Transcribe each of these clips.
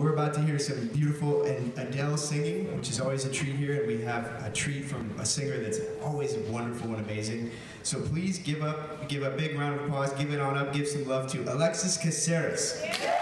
We're about to hear some beautiful and Adele singing, which is always a treat here, and we have a treat from a singer that's always wonderful and amazing. So please give up, give a big round of applause, give it on up, give some love to Alexis Caceres. Yeah.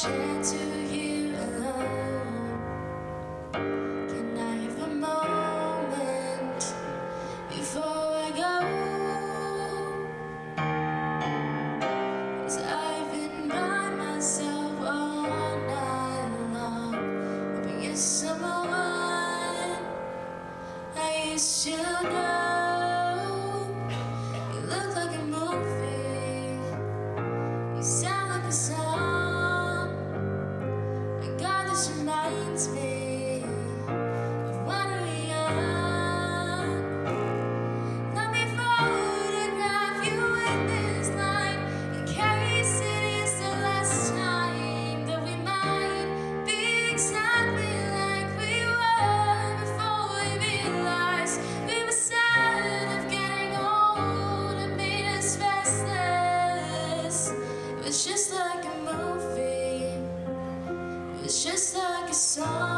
深情 It's just like a song.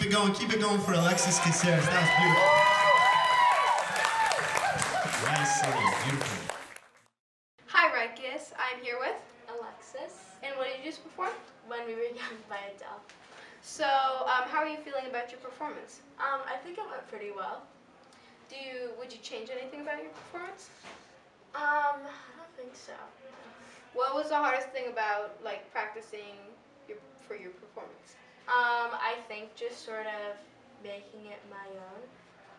going. Keep it going for Alexis Caceres. That was beautiful. Nice. Beautiful. Hi, Ruckus. I'm here with. Alexis, And what did you just perform? When We Were Young by Adele. So, um, how are you feeling about your performance? Um, I think it went pretty well. Do you would you change anything about your performance? Um, I don't think so. What was the hardest thing about like practicing your for your performance? Um, I think just sort of making it my own.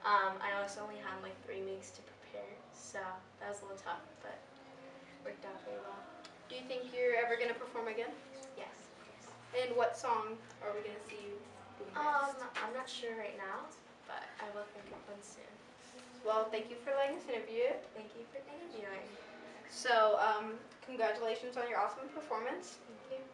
Um, I also only had like three weeks to prepare, so that was a little tough, but worked out pretty well. Do you think you're ever gonna perform again? Yes. And what song are we gonna see you doing Um, next? I'm not sure right now, but I will think of one soon. Well, thank you for letting us interview. Thank you for interviewing. So, um, congratulations on your awesome performance. Thank you.